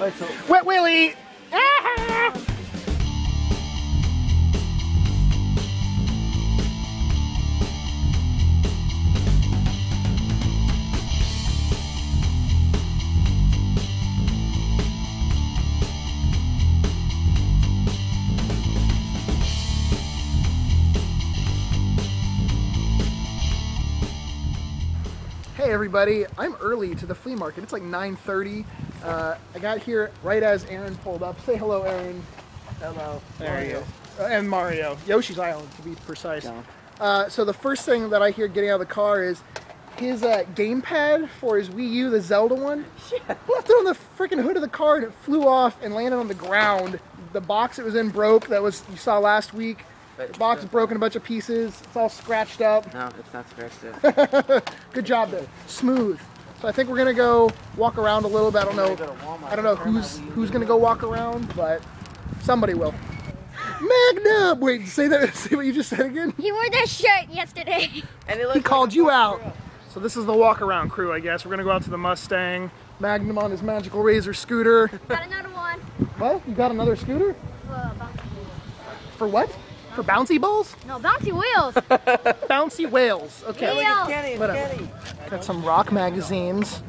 Wet Willie! Hey everybody, I'm early to the flea market. It's like 9.30. Uh, I got here right as Aaron pulled up. Say hello, Aaron. hello. There you. Uh, and Mario. Yoshi's Island, to be precise. Uh, so the first thing that I hear getting out of the car is his uh, gamepad for his Wii U, the Zelda one. Left it on the freaking hood of the car and it flew off and landed on the ground. The box it was in broke. That was you saw last week. The box is broken a bunch of pieces. It's all scratched up. No, it's not scratched up. Good job there. Smooth. So I think we're gonna go walk around a little bit. I don't know. I don't know who's who's gonna go walk around, but somebody will. Magnum. Wait, say that. Say what you just said again. He wore that shirt yesterday. And it He called you out. So this is the walk around crew, I guess. We're gonna go out to the Mustang. Magnum on his magical razor scooter. Got another one. What? You got another scooter? For bouncy. For what? For bouncy balls? No, bouncy wheels. Bouncy whales. Okay. Wheel. Kenny, it's Whatever. Kenny. Got some rock magazines.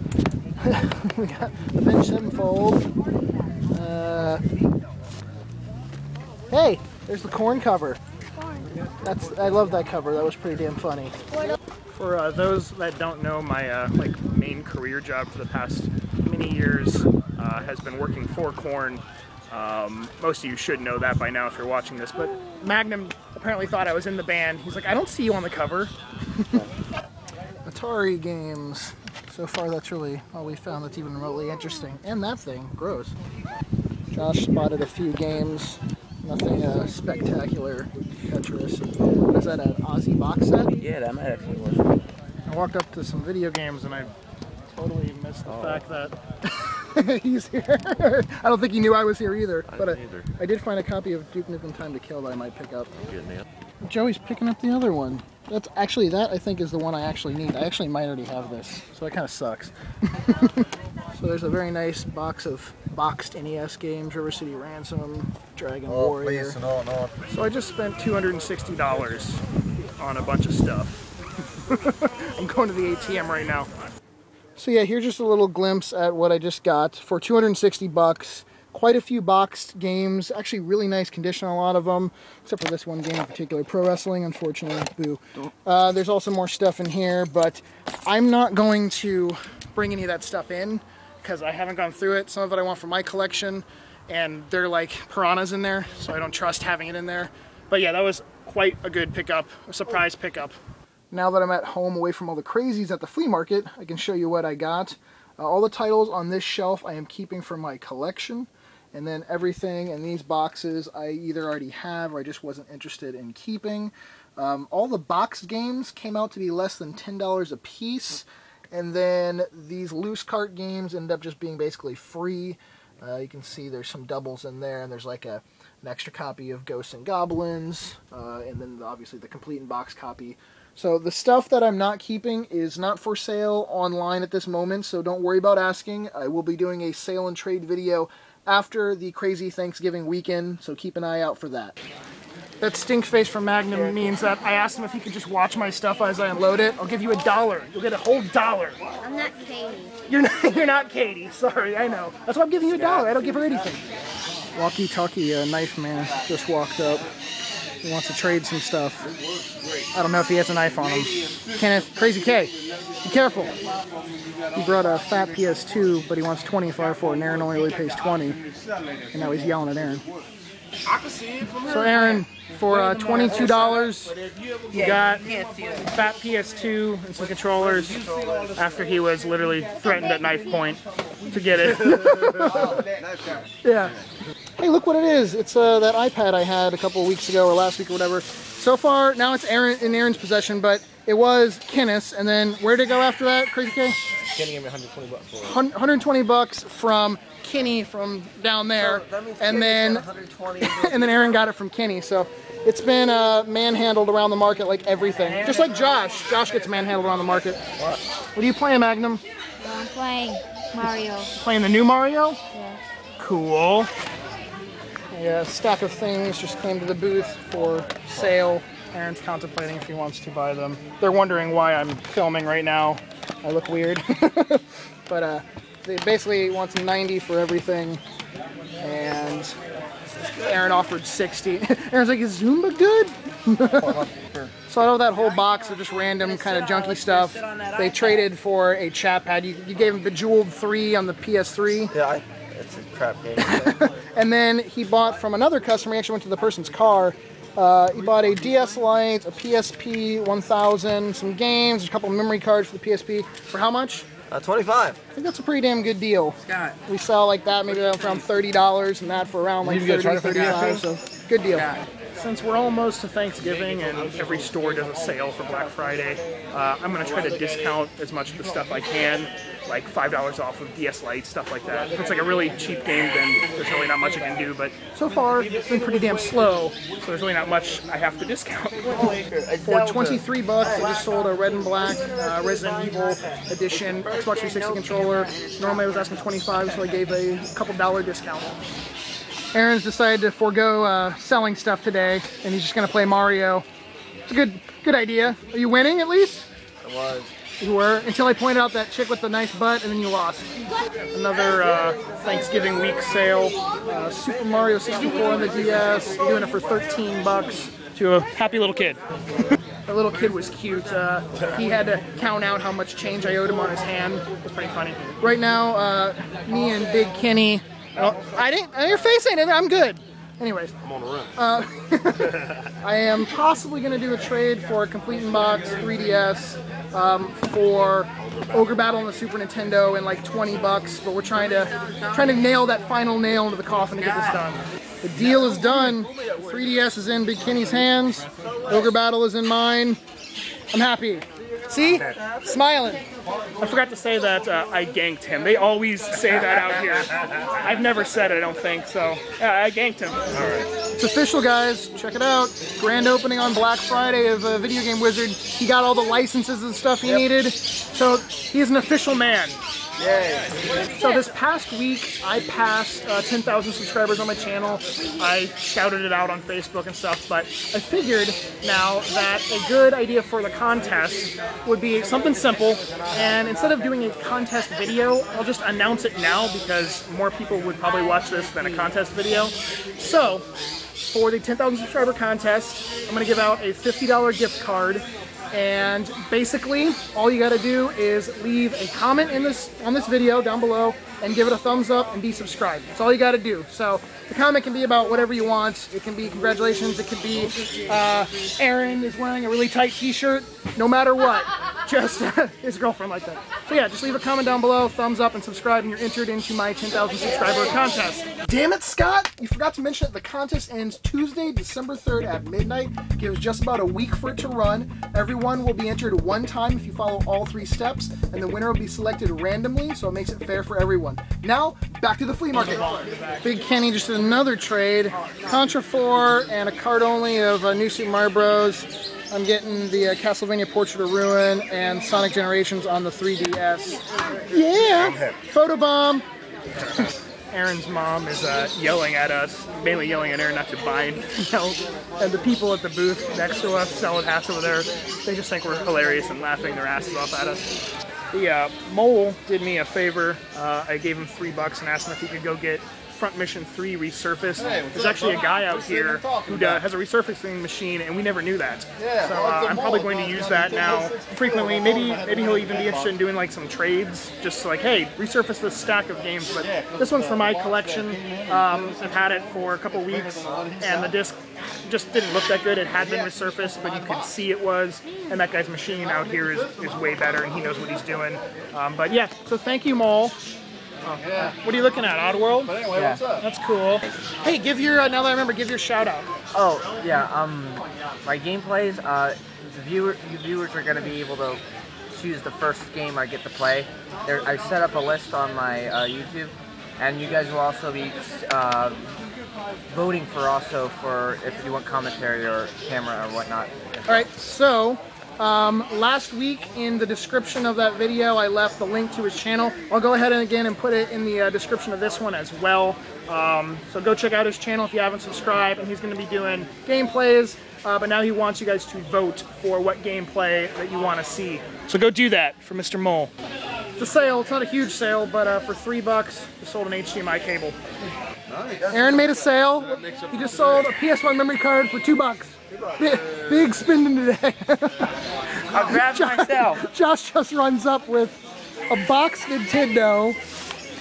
we got Avenged Sevenfold. Uh, hey, there's the Korn cover. That's I love that cover. That was pretty damn funny. For uh, those that don't know, my uh, like main career job for the past many years uh, has been working for Korn. Um, most of you should know that by now if you're watching this, but Magnum apparently thought I was in the band. He's like, I don't see you on the cover. Atari games. So far, that's really all we found that's even remotely interesting. And that thing grows. Josh spotted a few games. Nothing uh, spectacular. Tetris. What is that, an Aussie box set? Yeah, that might actually work. I walked up to some video games and I totally missed the Oh. fact that he's here. I don't think he knew I was here either. but I, didn't either. I did find a copy of Duke Nukem Time to Kill that I might pick up. Good man. Joey's picking up the other one. That's actually that I think is the one I actually need. I actually might already have this, so that kind of sucks. so there's a very nice box of boxed NES games: River City Ransom, Dragon Oh, Warrior. please, no, no. So I just spent $260 on a bunch of stuff. I'm going to the ATM right now. So yeah, here's just a little glimpse at what I just got for 260 bucks. Quite a few boxed games, actually really nice condition, a lot of them, except for this one game in particular, Pro Wrestling, unfortunately, boo. Uh, there's also more stuff in here, but I'm not going to bring any of that stuff in because I haven't gone through it. Some of it I want for my collection, and they're like piranhas in there, so I don't trust having it in there. But yeah, that was quite a good pickup, a surprise pickup. Now that I'm at home away from all the crazies at the flea market, I can show you what I got. Uh, all the titles on this shelf I am keeping for my collection. And then everything in these boxes I either already have or I just wasn't interested in keeping. Um, all the boxed games came out to be less than $10 a piece. And then these loose cart games end up just being basically free. Uh, you can see there's some doubles in there, and there's like a an extra copy of Ghosts and Goblins, uh, and then obviously the complete in box copy. So the stuff that I'm not keeping is not for sale online at this moment, so don't worry about asking. I will be doing a sale and trade video after the crazy Thanksgiving weekend, so keep an eye out for that. That stink face from Magnum means that I asked him if he could just watch my stuff as I unload it. I'll give you a dollar. You'll get a whole dollar. I'm not Katie. You're not, you're not Katie. Sorry, I know. That's why I'm giving you a dollar. I don't give her anything. Walkie-talkie uh, knife man just walked up. He wants to trade some stuff. I don't know if he has a knife on him. Kenneth, Crazy K, be careful. He brought a fat PS2, but he wants 25 for it, and Aaron only really pays 20. And now he's yelling at Aaron. So Aaron, for uh, $22, you got fat PS2 and some controllers after he was literally threatened at knife point to get it. yeah. Hey, look what it is. It's uh, that iPad I had a couple of weeks ago or last week or whatever. So far, now it's Aaron in Aaron's possession, but it was Kenneth's. And then where did it go after that, Crazy K? Kenny gave me 120 bucks for it. 120 bucks from Kenny from down there, and then and then Aaron got it from Kenny. So it's been uh, manhandled around the market like everything, just like Josh. Josh gets manhandled around the market. What are you playing, Magnum? I'm playing Mario. Playing the new Mario? Yeah. cool. Yeah, a stack of things just came to the booth for sale. Aaron's contemplating if he wants to buy them. They're wondering why I'm filming right now. I look weird. but uh, they basically wants 90 for everything. And Aaron offered 60. Aaron's like, is Zumba good? so out of that whole box of just random kind of junky stuff, they traded for a chat pad. You, you gave him Bejeweled 3 on the PS3. Yeah, I, it's a crap game. And then he bought from another customer, he actually went to the person's car. Uh, he bought a DS Lite, a PSP 1000, some games, a couple of memory cards for the PSP. For how much? Uh, 25. I think that's a pretty damn good deal. Scott. We sell like that maybe around $30 and that for around like You get a 30 try to 35 so good deal. Scott. Since we're almost to Thanksgiving and every store does a sale for Black Friday, uh, I'm going to try to discount as much of the stuff I can, like $5 off of DS Lite, stuff like that. If it's like a really cheap game, then there's really not much I can do, but so far it's been pretty damn slow, so there's really not much I have to discount. For 23 bucks, I just sold a red and black uh, Resident Evil edition Xbox 360 controller. Normally I was asking 25, so I gave a couple dollar discount. Aaron's decided to forego uh, selling stuff today, and he's just gonna play Mario. It's a good, good idea. Are you winning at least? It was. You were until I pointed out that chick with the nice butt, and then you lost. Another uh, Thanksgiving week sale. Uh, Super Mario 64 on the DS. Doing it for 13 bucks to a happy little kid. the little kid was cute. Uh, he had to count out how much change I owed him on his hand. It was pretty funny. Right now, uh, me and Big Kenny. Oh, I didn't. Your face ain't it. I'm good. Anyways, I'm on the run. Uh, I am possibly going to do a trade for a complete in box 3DS um, for Ogre Battle on the Super Nintendo in like 20 bucks, but we're trying to trying to nail that final nail into the coffin to get this done. The deal is done. 3DS is in Big Kenny's hands. Ogre Battle is in mine. I'm happy. See? Smiling. I forgot to say that uh, I ganked him. They always say that out here. I've never said it, I don't think, so yeah, I ganked him. It's official, guys. Check it out. Grand opening on Black Friday of uh, Video Game Wizard. He got all the licenses and stuff he needed, so he's an official man. So this past week, I passed uh, 10,000 subscribers on my channel. I shouted it out on Facebook and stuff, but I figured now that a good idea for the contest would be something simple, and instead of doing a contest video, I'll just announce it now because more people would probably watch this than a contest video. So, for the 10,000 subscriber contest, I'm going to give out a $50 gift card and basically all you got to do is leave a comment in this on this video down below and give it a thumbs up and be subscribed. That's all you got to do. So the comment can be about whatever you want. It can be congratulations. It could be uh, Aaron is wearing a really tight t-shirt no matter what. Just his girlfriend like that. So yeah just leave a comment down below thumbs up and subscribe and you're entered into my 10,000 subscriber contest damn it Scott you forgot to mention that the contest ends Tuesday December 3rd at midnight gives just about a week for it to run everyone will be entered one time if you follow all three steps, and the winner will be selected randomly, so it makes it fair for everyone. Now, back to the flea market. Big Kenny just did another trade. Contra 4 and a card only of uh, New Super Mario Bros. I'm getting the uh, Castlevania Portrait of Ruin and Sonic Generations on the 3DS. Yeah! Photobomb! Aaron's mom is uh, yelling at us, mainly yelling at Aaron not to buy anything else. And the people at the booth next to us selling hats over there, they just think we're hilarious and laughing their asses off at us. The uh, mole did me a favor. Uh, I gave him three bucks and asked him if he could go get Front Mission 3 resurfaced. There's actually a guy out here who uh, has a resurfacing machine, and we never knew that. So uh, I'm probably going to use that now frequently. Maybe maybe he'll even be interested in doing like some trades, just like, hey, resurface this stack of games. But this one's for my collection. Um, I've had it for a couple weeks, and the disc just didn't look that good. It had been resurfaced, but you could see it was. And that guy's machine out here is, is way better, and he knows what he's doing. Um, but yeah, so thank you, Mole. Oh, what are you looking at? Oddworld? Yeah. That's cool. Hey, give your uh, now that I remember, give your shout out. Oh, yeah, um, my gameplays, uh, the viewer, you viewers are going to be able to choose the first game I get to play. There, I set up a list on my uh, YouTube, and you guys will also be uh, voting for also for if you want commentary or camera or whatnot. All right, so Um, last week in the description of that video, I left the link to his channel. I'll go ahead and again and put it in the uh, description of this one as well. Um, so go check out his channel if you haven't subscribed. And he's going to be doing gameplays, uh, but now he wants you guys to vote for what gameplay that you want to see. So go do that for Mr. Mole. It's a sale. It's not a huge sale, but uh, for three bucks, he sold an HDMI cable. Aaron made a sale. He just sold a PS1 memory card for two bucks. Big, big spending today. I'll grab myself. Josh just runs up with a box Nintendo,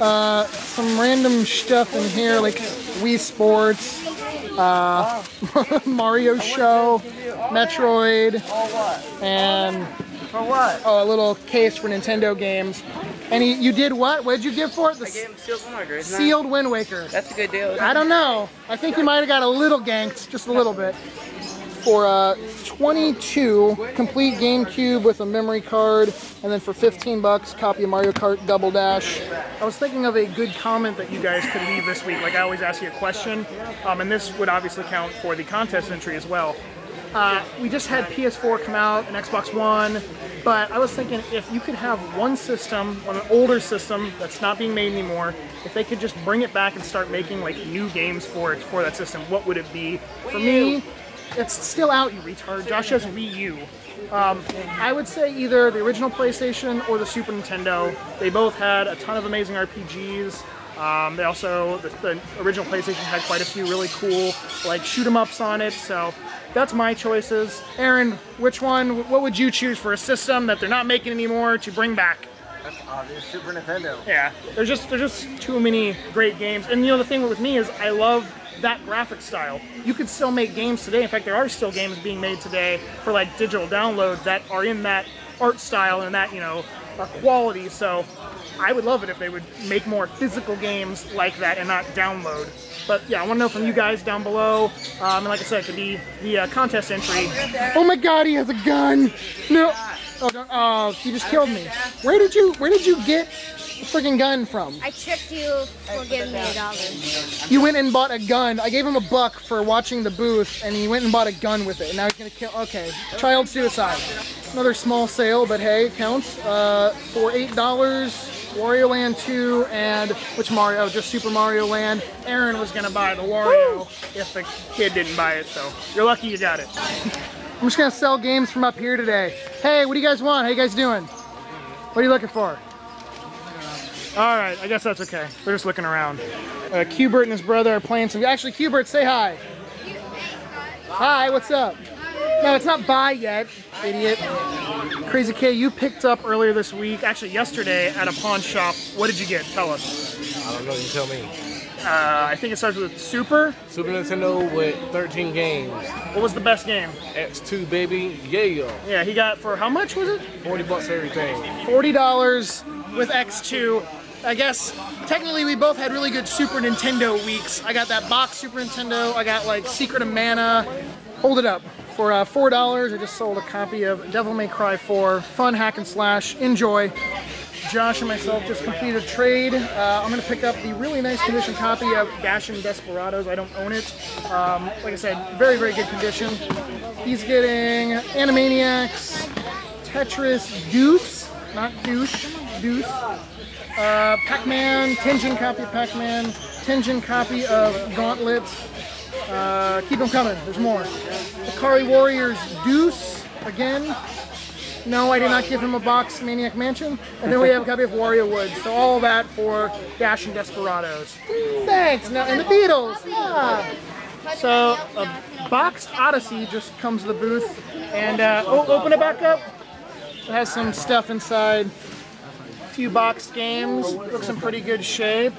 uh, some random stuff in here like Wii Sports, uh, Mario Show, Metroid, and For what? oh, a little case for Nintendo games. And he, you did what? What did you give for it? The I gave him sealed marker. Isn't sealed Wind Waker. That's a good deal. I don't know. I think you might have got a little ganked, just a little bit. For uh, 22, complete GameCube with a memory card, and then for 15 bucks, copy of Mario Kart Double Dash. I was thinking of a good comment that you guys could leave this week. Like I always ask you a question, um, and this would obviously count for the contest entry as well. Uh, we just had PS4 come out and Xbox One, but I was thinking if you could have one system, on an older system that's not being made anymore, if they could just bring it back and start making like new games for it for that system, what would it be? For me, it's still out, you retard. Josh has Wii U. Um, I would say either the original PlayStation or the Super Nintendo. They both had a ton of amazing RPGs. Um, they also, the, the original PlayStation had quite a few really cool, like shoot 'em ups on it. So that's my choices. Aaron, which one? What would you choose for a system that they're not making anymore to bring back? That's obvious. Super Nintendo. Yeah, there's just there's just too many great games. And you know the thing with me is I love that graphic style. You could still make games today. In fact, there are still games being made today for like digital download that are in that art style and that you know quality. So I would love it if they would make more physical games like that and not download. But yeah, I want to know from you guys down below. Um, and like I said, it could be the uh, contest entry. Oh my God, he has a gun! No. Oh, oh, he just killed me. Where did you Where did you get friggin' gun from? I tricked you for giving me a dollar. You went and bought a gun. I gave him a buck for watching the booth, and he went and bought a gun with it. And now he's gonna kill. Okay, child suicide. Another small sale, but hey, it counts. Uh, for eight dollars, Wario Land 2 and which Mario? Just Super Mario Land. Aaron was gonna buy the Wario if the kid didn't buy it, so you're lucky you got it. I'm just gonna sell games from up here today. Hey, what do you guys want? How you guys doing? What are you looking for? All right, I guess that's okay. We're just looking around. Uh, Qbert and his brother are playing some. Actually, Qbert, say hi. Hi, what's up? No, it's not bye yet, idiot. Crazy K, you picked up earlier this week, actually yesterday, at a pawn shop. What did you get? Tell us. I don't know. You tell me. Uh, I think it starts with Super. Super Nintendo with 13 games. What was the best game? X2 baby. Yeah. Yeah, he got for how much was it? 40 bucks everything. forty dollars with X2. I guess technically we both had really good Super Nintendo weeks. I got that box Super Nintendo. I got like Secret of Mana. Hold it up for uh, four dollars. I just sold a copy of Devil May Cry 4. Fun hack and slash. Enjoy. Josh and myself just completed a trade. Uh, I'm going to pick up the really nice condition copy of Dashing Desperados. I don't own it. Um, like I said, very, very good condition. He's getting Animaniacs, Tetris Deuce, not douche, Deuce. Uh, Pac-Man, Tengen copy of Pac-Man, Tengen copy of Gauntlet. Uh, keep them coming, there's more. Ikari Warriors Deuce, again. No, I did not give him a box Maniac Mansion. And then we have a copy of Wario Woods. So all that for Dashin' Desperados. Thanks. Now, and the Beatles. Yeah. So a boxed Odyssey just comes to the booth. And uh, oh, open it back up. It has some stuff inside. Few boxed games. Looks in pretty good shape.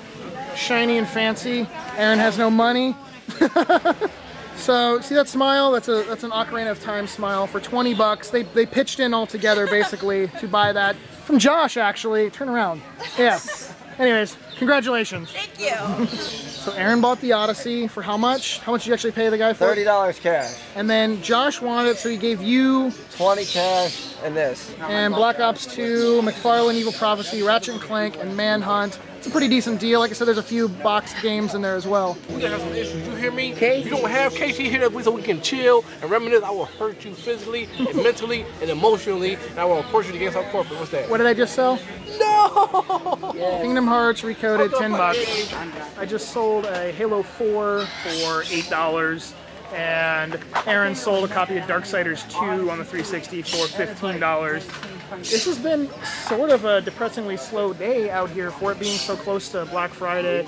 Shiny and fancy. Aaron has no money. So see that smile? That's a that's an Ocarina of Time smile for 20 bucks. They they pitched in all together basically to buy that from Josh actually. Turn around. Yeah. Anyways, congratulations. Thank you. So Aaron bought the Odyssey for how much? How much did you actually pay the guy for? Thirty dollars cash, And then Josh wanted it, so he gave you twenty cash, and this. and Black Ops 2, McFarlane Evil Prophecy, Ratchet and Clank, and Manhunt. It's a pretty decent deal. Like I said, there's a few boxed games in there as well. We have some issues. You hear me? You don't have Casey here that we so we can chill and reminisce. I will hurt you physically and mentally and emotionally, and I will force you to get some corporate. What's that? What did I just sell? No! Kingdom Hearts Recoded, 10 bucks. I just sold a Halo 4 for $8. And Aaron sold a copy of Darksiders 2 on the 360 for $15. This has been sort of a depressingly slow day out here for it being so close to Black Friday.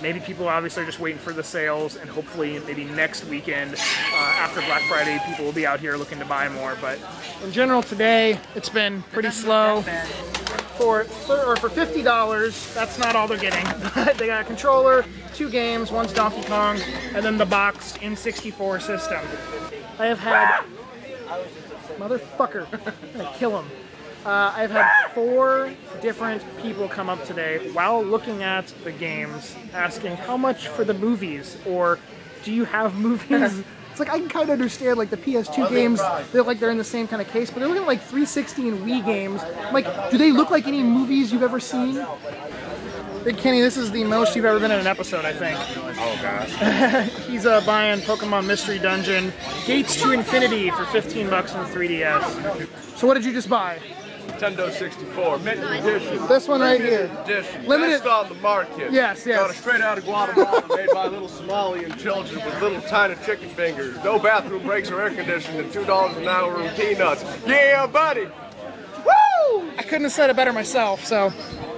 Maybe people obviously are just waiting for the sales, and hopefully, maybe next weekend uh, after Black Friday, people will be out here looking to buy more. But in general, today it's been pretty slow. For or for fifty dollars, that's not all they're getting. They got a controller, two games, one's Donkey Kong, and then the boxed N64 system. I have had motherfucker, I'm gonna kill him. Uh, I've had four different people come up today while looking at the games asking how much for the movies or do you have movies? It's like I can kind of understand like the PS2 games, they're like they're in the same kind of case, but they're looking at like 360 and Wii games. I'm like, do they look like any movies you've ever seen? Big Kenny, this is the most you've ever been in an episode, I think. Oh gosh. He's uh, buying Pokemon Mystery Dungeon Gates to Infinity for 15 bucks on the 3DS. So what did you just buy? Nintendo 64, mint edition. This one right here. Edition. Limited- Best on the market. Yes, yes. Got it straight out of Guatemala, made by little Somalian children with little tiny chicken fingers. No bathroom breaks or air conditioning, and two dollars an hour in peanuts. Yeah, buddy. Woo! I couldn't have said it better myself. So,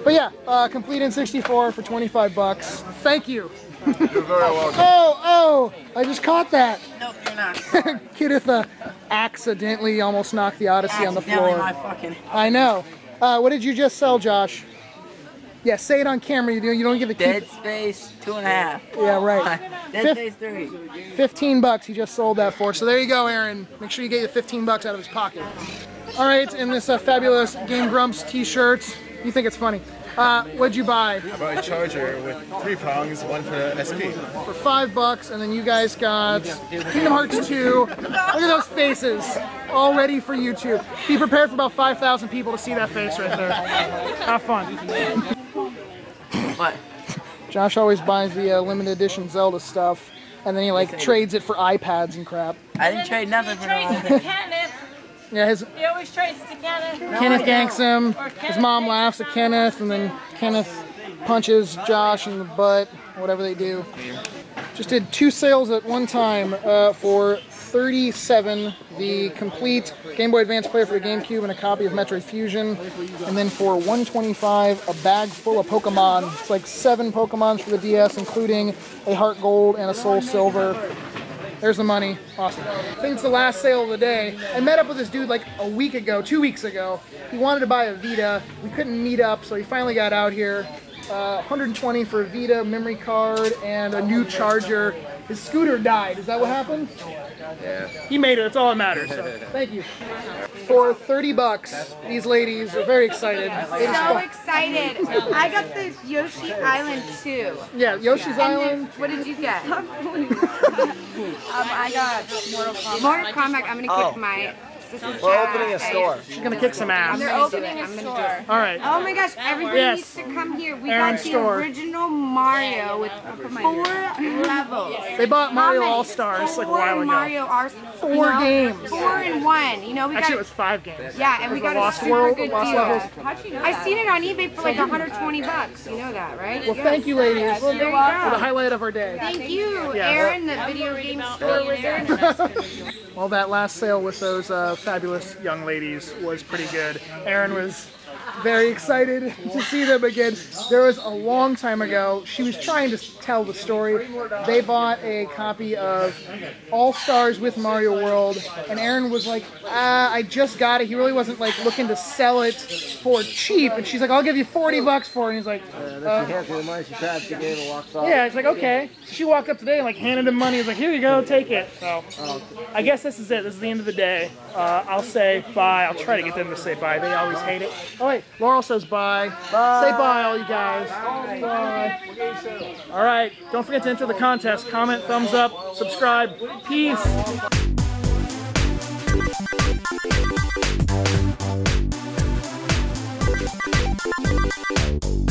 but yeah, uh, complete in 64 for 25 bucks. Thank you. You're very welcome. Oh, oh! I just caught that. No, you're not. Kidith uh, accidentally almost knocked the Odyssey on the Accidentally, floor. my fucking. I know. Uh, what did you just sell, Josh? Yeah, say it on camera. You don't, you don't get to keep. Dead Space two and a half. Yeah, right. Dead Fif- Space three. 15 bucks he just sold that for. So there you go, Aaron. Make sure you get your 15 bucks out of his pocket. All right, and this uh, fabulous Game Grumps t-shirt. You think it's funny. Uh, what'd you buy? I bought a charger with three prongs, one for the SP. For five bucks, and then you guys got Kingdom Hearts 2. Look at those faces, all ready for YouTube. Be prepared for about 5,000 people to see that face right there. Have fun. What? Josh always buys the uh, limited edition Zelda stuff, and then he like trades it for iPads and crap. I didn't trade nothing for Trades no. to Kenneth. Yeah, his He always trades to Kenneth. Kenneth ganks him. His mom laughs at Kenneth, and then Kenneth punches Josh in the butt, whatever they do. Just did two sales at one time uh, for 37 the complete Game Boy Advance player for the GameCube and a copy of Metroid Fusion, and then for 125 a bag full of Pokemon. It's like seven Pokemons for the DS, including a Heart Gold and a Soul Silver. There's the money. Awesome. I think it's the last sale of the day. I met up with this dude like a week ago, two weeks ago. He wanted to buy a Vita. We couldn't meet up, so he finally got out here. Uh, 120 for a Vita memory card and a new charger. His scooter died. Is that what happened? Yeah. He made it. That's all that matters. So, thank you. For 30 bucks, these ladies are very excited. They just so excited. I got the Yoshi Island too. yeah, Yoshi's And then, Island. what did you get? um, I got Mortal Kombat. Mortal Kombat. I'm gonna Oh. kick my. This is We're opening a store. She's gonna kick some ass. They're opening a store. All right. Oh my gosh! Everybody Yes. needs to come here. We Aaron's got the store. original Mario with four levels. They bought Mario All Stars like a Four while ago. Mario Ars- Four you know, games. Four in one. You know we Actually, it got. was five games. Yeah, and we got Lost a super World, good Lost deal. Levels. I've seen it on eBay for like 120 bucks. You know that, right? Well, thank you, ladies, There for the highlight of our day. Thank you, Yeah. Aaron, the video game store wizard. Well, that last sale with those uh, fabulous young ladies was pretty good. Aaron was very excited to see them again. There was a long time ago, she was trying to tell the story. They bought a copy of All Stars with Mario World, and Aaron was like, ah, I just got it. He really wasn't like looking to sell it for cheap. And she's like, I'll give you 40 bucks for it. And he's like, uh, yeah, it's like, okay. She walked up today and like handed him money. He's like, here you go, take it. So I guess this is it. This is the end of the day. Uh, I'll say bye. I'll try to get them to say bye. They always hate it. Oh wait, Laurel says bye. Say bye, all you guys. Bye. All right. Don't forget to enter the contest. Comment, thumbs up, subscribe. Peace. Thank